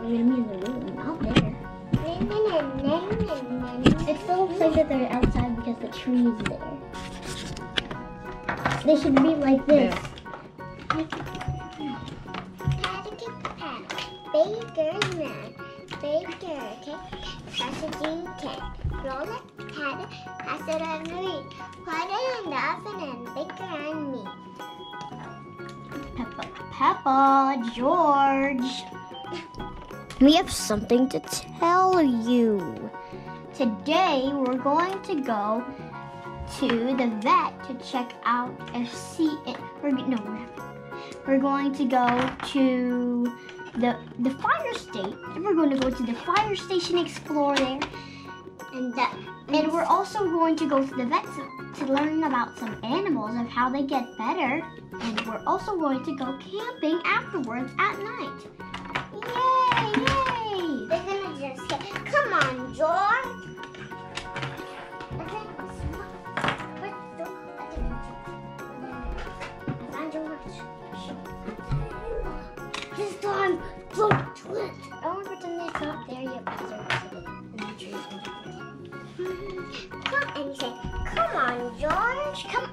We're gonna be in the room, not there. It still looks that they're outside because the tree's there. They should be like this. Baker's man, baker, okay? Sausage cake, roll it, it, pass it on the put it in the oven and baker and me. Peppa, Peppa, George. We have something to tell you. Today we're going to go to the vet to check out if see it. No, we're, going to go to the the fire state. We're going to go to the fire station, explore there, and that. And we're also going to go to the vet to, to learn about some animals of how they get better. And we're also going to go camping afterwards at night. Come and say, come on, George. Come,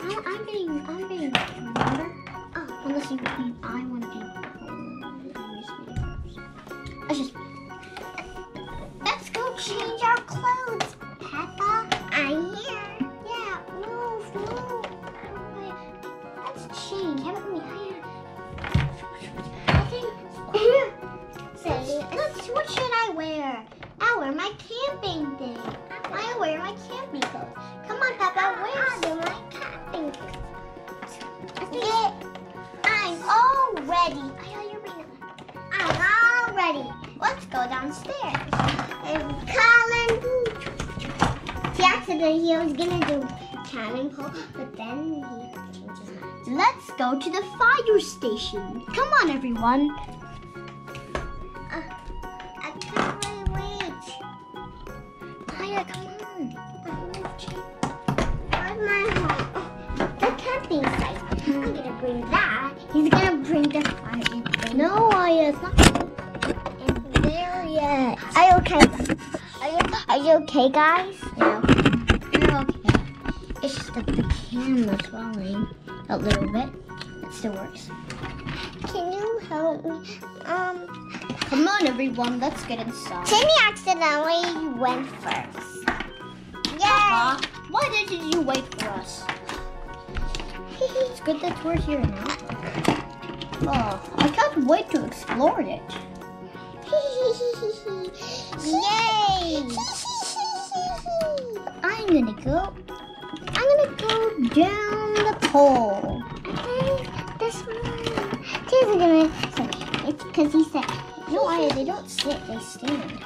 I'm, I'm getting, I'm getting remember? Oh, Unless you, you I want to be. Let's just. let's go change our clothes, Peppa. I'm here. Yeah, move, move. Let's change. Have it me. Oh, I think. Say, Let's. What should I wear? I'll wear my camping thing. Wear my camping clothes. Come on, Peppa. Wear. I'll do my camping. Get. I'm all ready. I thought you were being. I'm all ready. Let's go downstairs. And Colin. He accidentally he was gonna do cannon pole, but then he changed his mind. Let's go to the fire station. Come on, everyone. It's not there yet. Are you okay? Are you are you okay, guys? No, You're okay. It's just that the camera's falling a little bit. It still works. Can you help me? Um, Come on, everyone. Let's get inside. Timmy accidentally went first. Yay! Papa, why didn't you wait for us? It's good that we're here now. Oh, I can't wait to explore it. Yay! I'm gonna go. I'm gonna go down the pole. Okay, this one. He's gonna say it's because he said No, they don't sit. They stand.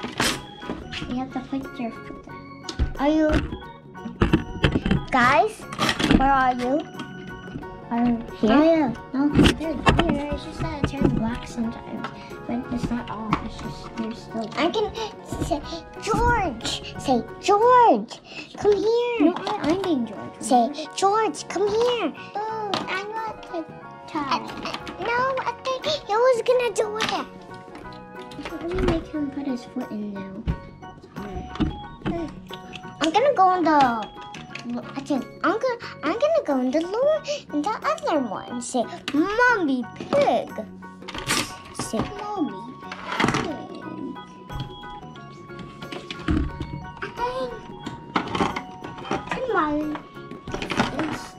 You have to put your foot down. Are you? guys. Where are you? You here? Oh, Aya, no, they're here. It's just that it turns black sometimes, but it's not off. It's just they're still. I can say George. Say George, come here. No, I, I'm being George. Say George, come here. Oh, I want to tie. Uh, no, I think he was gonna do it. Let me make him put his foot in now. I'm gonna go on the. I think I'm gonna. I'm gonna go in the lower, in the other one. Say, "Mommy pig." Say, Mommy. "Come on." It's.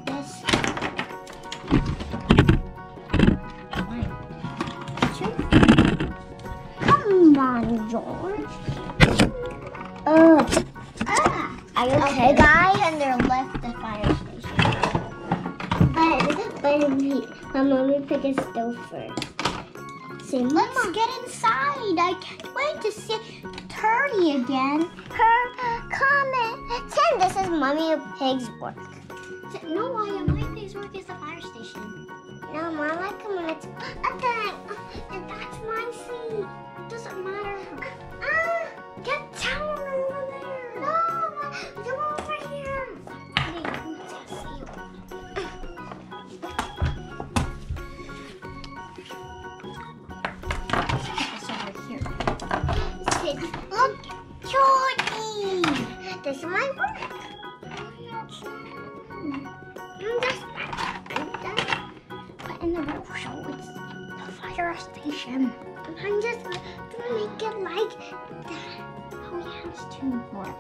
Come on, George. He, my mommy is still first. Say, Let's "Mama." get inside. I can't wait to see Turdy again. Her comment. Tim, this is mommy pig's work. No, I am. My place work is the fire station. No, more like a minute. A thing. And that's my seat. It doesn't matter. Ah, This is my work. I'm just, I'm just, But in the real show, it's the fire station. I'm just going to make it like that. Oh yeah, it's whatever.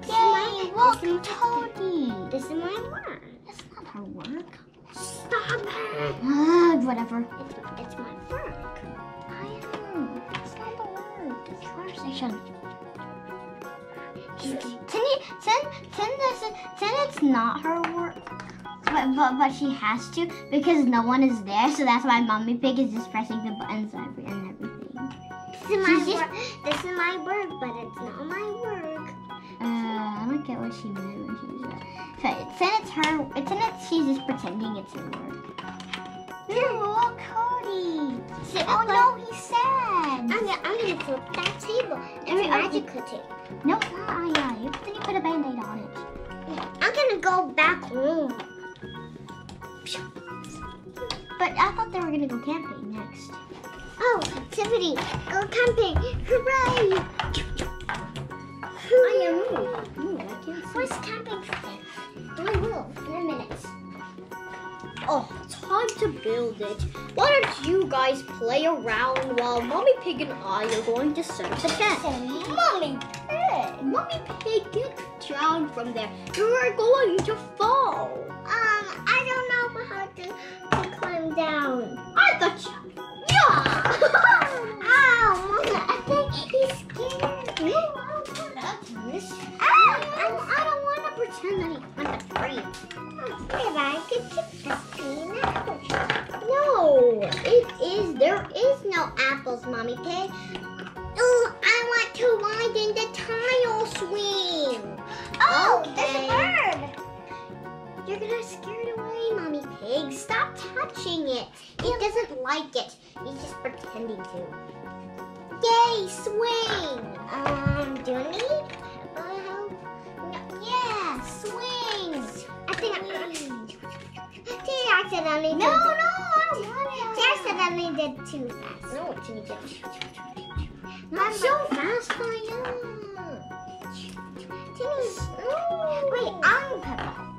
This is my- Yay! Look, this Toadie. This is my work. That's not her work. Stop it. Ah, whatever. It's, it's my work. Tin, tin, this, tin, it's not her work. But, but, but she has to because no one is there, so that's why Mommy Pig is just pressing the buttons and everything. This is my work. This is my work, but it's not my work. Uh, I don't get what she meant when she was that. So it's in it's her. It's in it. She's just pretending it's her work. Ooh, Cody. See, Oh no, he's sad. I'm gonna, I'm gonna flip that table. It's Every- magical tape. No, it's. Go back home. But I thought they were gonna go camping next. Oh, activity. Go camping. Hooray! I am. Ooh, I can't see. Where's camping? I will in a minute. Oh, time to build it. Why don't you guys play around while Mommy Pig and I are going to set up the tent? Mommy Pig! Mommy Pig, get from there. You are going to fall. Um, I don't know how to, to climb down. You're gonna scare it away, Mommy Pig. Stop touching it. It doesn't like it. He's just pretending to. Yay, swing. Um, do you need uh, help? No, yeah, swing. I think I. Accidentally No, no, I don't want it. accidentally did too fast. No, you need to... Not so fast, I Wait, I'm Peppa.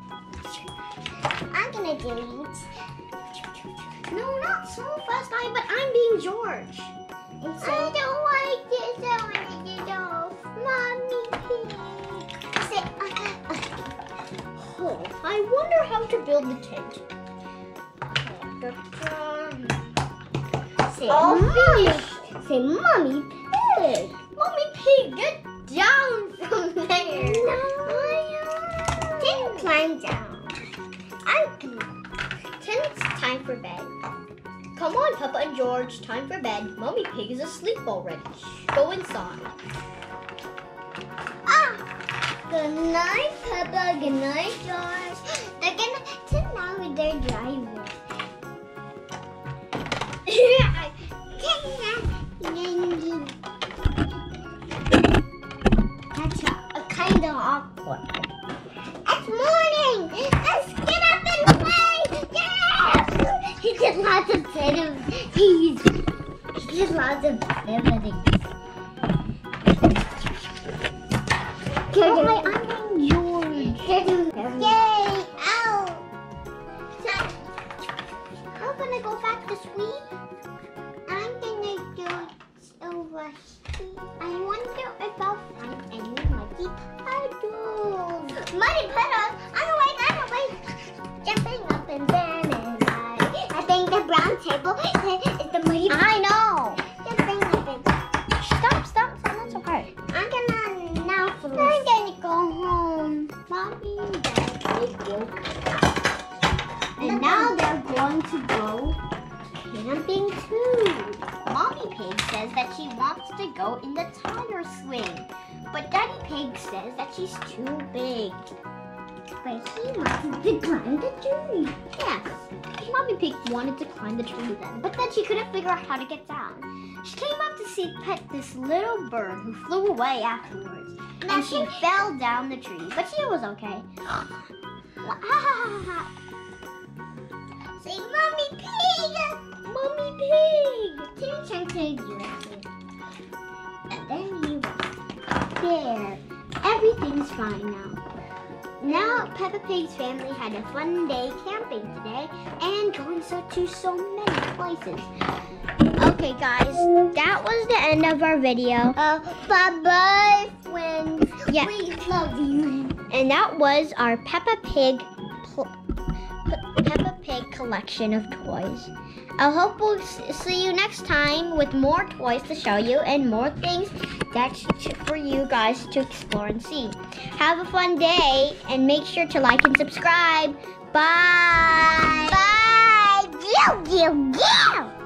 Gonna delete. No, not so fast, I, but I'm being George. Say, I don't like this. I want to get off. Mommy, pig. Say, uh, uh, Oh, I wonder how to build the tent. say, All mommy. Say, mommy, pig. Mommy Pig, get down for bed. Come on, Peppa and George, time for bed. Mommy Pig is asleep already. Go inside. Ah! Good night, Peppa. Good night, George. Activities. He did lots of activities. Oh, hi, I'm George. Yay! Ow! So, I'm gonna go back to sleep. I'm gonna go over here. I wonder if I'll find any muddy puddles. Muddy puddles? And now they're going to go. camping too. Mommy Pig says that she wants to go in the tire swing. But Daddy Pig says that she's too big. But he wanted to climb the tree. Yes. Mommy Pig wanted to climb the tree then, but then she couldn't figure out how to get down. She came up to see pet this little bird who flew away afterwards. And she fell down the tree, but she was okay. Say, Mommy Pig! Mommy Pig! Timmy turned to you. And then he was there. everything's fine now. Now, Peppa Pig's family had a fun day camping today and going so to so many places. Okay, guys, that was the end of our video. Uh, bye bye, friends. Yeah. We love you. And that was our Peppa Pig Peppa Pig collection of toys. I hope we'll see you next time with more toys to show you and more things that's for you guys to explore and see. Have a fun day and make sure to like and subscribe. Bye. Bye. Pew, pew, pew.